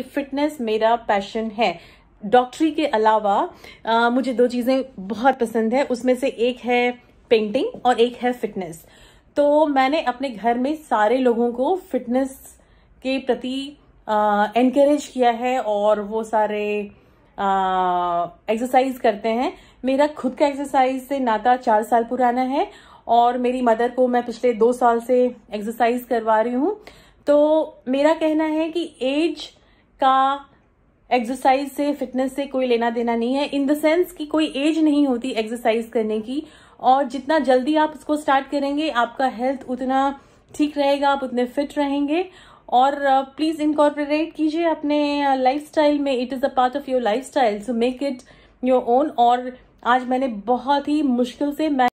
Fitness मेरा passion है। डॉक्टरी के अलावा आ, मुझे दो चीज़ें बहुत पसंद है। उसमें से एक है पेंटिंग और एक है फिटनेस तो मैंने अपने घर में सारे लोगों को फिटनेस के प्रति एनकरेज किया है और वो सारे एक्सरसाइज करते हैं। मेरा खुद का एक्सरसाइज से नाता चार साल पुराना है और मेरी मदर को मैं पिछले दो साल से एक्सरसाइज करवा रही हूँ। तो मेरा कहना है कि एज का एक्सरसाइज से फिटनेस से कोई लेना देना नहीं है इन द सेंस कि कोई एज नहीं होती एक्सरसाइज करने की, और जितना जल्दी आप उसको स्टार्ट करेंगे, आपका हेल्थ उतना ठीक रहेगा, आप उतने फिट रहेंगे, और प्लीज़ इनकॉर्पोरेट कीजिए अपने लाइफस्टाइल में it is a part of your lifestyle so make it your own और आज मैंने बहुत ही मुश्किल से मैं